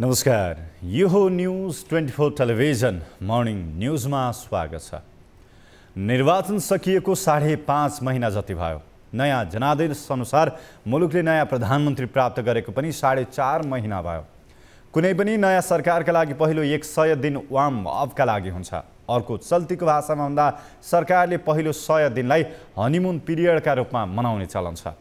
नमस्कार। यो हो news twenty four television morning न्युजमा स्वागत छ। निर्वाचन सकिएको साढे पाँच महिना जति भयो। नयाँ जनादेश अनुसार मुलुकले नयाँ प्रधानमन्त्री प्राप्त गरेको पनि साढे चार महिना भयो। कुनै पनि नयाँ सरकारका लागि पहिलो एक सय दिन वार्म अपका लागि हुन्छ। अर्को चल्तीको भाषामा भन्दा सरकारले पहिलो सय दिनलाई हनिमुन पिरियडका रूपमा मनाउने चलन छ।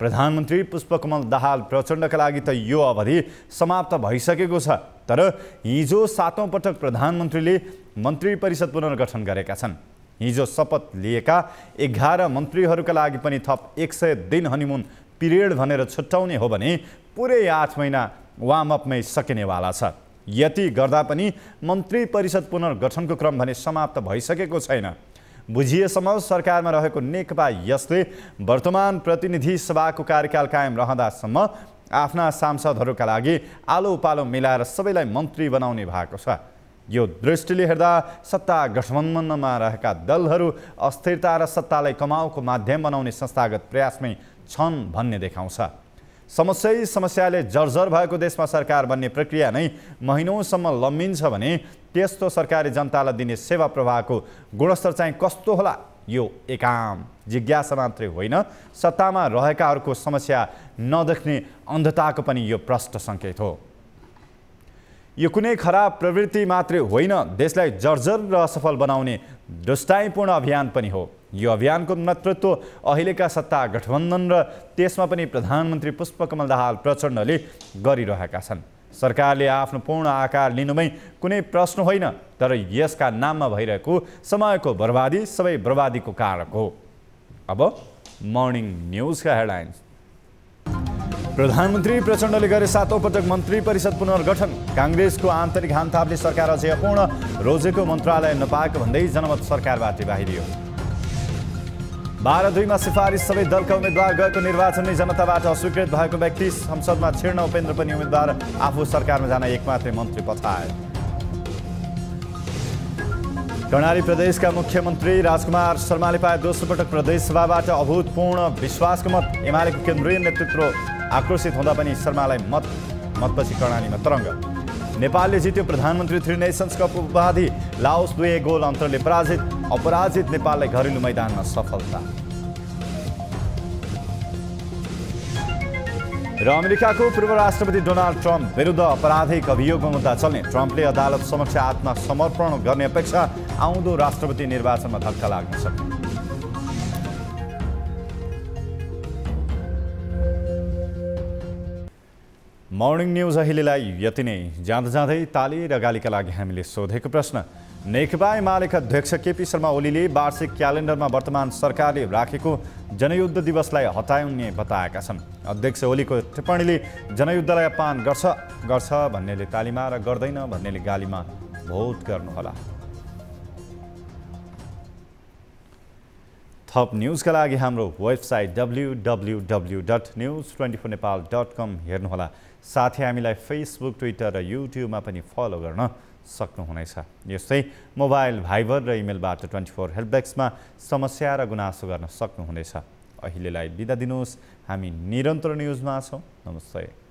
प्रधानमन्त्री पुष्पकमल दाहाल प्रचण्डका लागि त यो अवधि समाप्त भइसकेको छ तर हिजो सातौँ पटक प्रधानमन्त्रीले मन्त्री परिषद पुनर्गठन गरेका छन् हिजो शपथ लिएका एघार मन्त्रीहरूका लागि पनि थप एक सय दिन हनिमुन पिरियड भनेर छुट्याउने हो भने पुरै आठ महिना वार्मअपमै सकिनेवाला छ यति गर्दा पनि मन्त्री परिषद पुनर्गठनको क्रम भने समाप्त भइसकेको छैन बुझिएसम्म सरकारमा रहेको नेकपा यसले वर्तमान प्रतिनिधि सभाको कार्यकाल कायम रहँदासम्म आफ्ना सांसदहरूका लागि आलो पालो मिलाएर सबैलाई मन्त्री बनाउने भएको छ। यो दृष्टिले हेर्दा सत्ता गठबन्धनमा रहेका दलहरू अस्थिरता र सत्तालाई कमाउको माध्यम बनाउने संस्थागत प्रयासमै छन् भन्ने देखाउँछ। समस्यै समस्याले जर्जर भएको देशमा सरकार बन्ने प्रक्रिया नै महिनौसम्म लम्बिन्छ भने त्यस्तो सरकारले जनतालाई दिने सेवा प्रवाहको गुणस्तर चाहिँ कस्तो होला? यो एकाम। जिज्ञासा मात्रै होइन सत्तामा रहेकाहरूको समस्या नदेख्ने अन्धताको पनि यो प्रष्ट सङ्केत हो। यो कुनै खराब प्रवृत्ति मात्रै होइन देशलाई जर्जर र असफल बनाउने दुष्टाइपूर्ण अभियान पनि हो। यो अभियानको नेतृत्व अहिलेका सत्ता गठबन्धन र त्यसमा पनि प्रधानमन्त्री पुष्पकमल दाहाल प्रचण्डले गरिरहेका छन्। सरकारले आफ्नो पूर्ण आकार लिनुमै कुनै प्रश्न होइन तर यसका नाममा भइरहेको समयको बर्बादी सबै बर्बादीको कारक हो। अब मर्निङ न्युजका हेडलाइन्स। प्रधानमन्त्री प्रचण्डले गरे सातौँ पटक मन्त्री परिषद पुनर्गठन। काङ्ग्रेसको आन्तरिक हानथापले सरकार अझै अपूर्ण। रोजेको मन्त्रालय नपाएको भन्दै जनमत सरकारबाट बाहिरियो। बाह्र दुईमा सिफारिस सबै दलका उम्मेद्वार गएको निर्वाचन नै जनताबाट अस्वीकृत भएको व्यक्ति संसदमा छिर्न उपेन्द्र पनि उम्मेद्वार आफू सरकारमा जान एकमात्रै मन्त्री पठाए। कर्णाली प्रदेशका मुख्यमन्त्री राजकुमार शर्माले पाए दोस्रो पटक प्रदेश सभाबाट अभूतपूर्ण विश्वासको मत। एमालेको केन्द्रीय नेतृत्व आक्रोशित हुँदा पनि शर्मालाई मत मतपछि कर्णालीमा तरङ्ग। नेपालले जित्यो प्रधानमन्त्री थ्री नेसन्स कप उपाधि। लाओस दुई गोल अन्तरले पराजित। अपराजित नेपाललाई घरेलु मैदानमा सफलता। र अमेरिकाको पूर्व राष्ट्रपति डोनाल्ड ट्रम्प विरुद्ध आपराधिक अभियोगको मुद्दा चल्ने। ट्रम्पले अदालत समक्ष आत्मसमर्पण गर्ने अपेक्षा आउँदो राष्ट्रपति निर्वाचनमा धक्का लाग्न सक्ने मर्निङ न्युज अहिलेलाई यति नै। जाँदा जाँदै ताली र गालीका लागि हामीले सोधेको प्रश्न। नेकपा एमालेका अध्यक्ष केपी शर्मा ओलीले वार्षिक क्यालेन्डरमा वर्तमान सरकारले राखेको जनयुद्ध दिवसलाई हटाउने बताएका छन्। अध्यक्ष ओलीको टिप्पणीले जनयुद्धलाई अपमान गर्छ गर्छ भन्नेले तालीमा र गर्दैन भन्नेले गालीमा भोट गर्नुहोला। थप न्युजका लागि हाम्रो website W W W dot news twenty four Nepal dot com हेर्नुहोला। साथै हामीलाई फेसबुक ट्विटर र युट्युबमा पनि फलो गर्न सक्नुहुनेछ। यस्तै मोबाइल भाइबर र इमेलबाट ट्वेन्टी फोर हेल्पडेस्कमा समस्या र गुनासो गर्न सक्नुहुनेछ। अहिलेलाई बिदा दिनुहोस्। हामी निरन्तर न्युजमा छौँ। नमस्ते।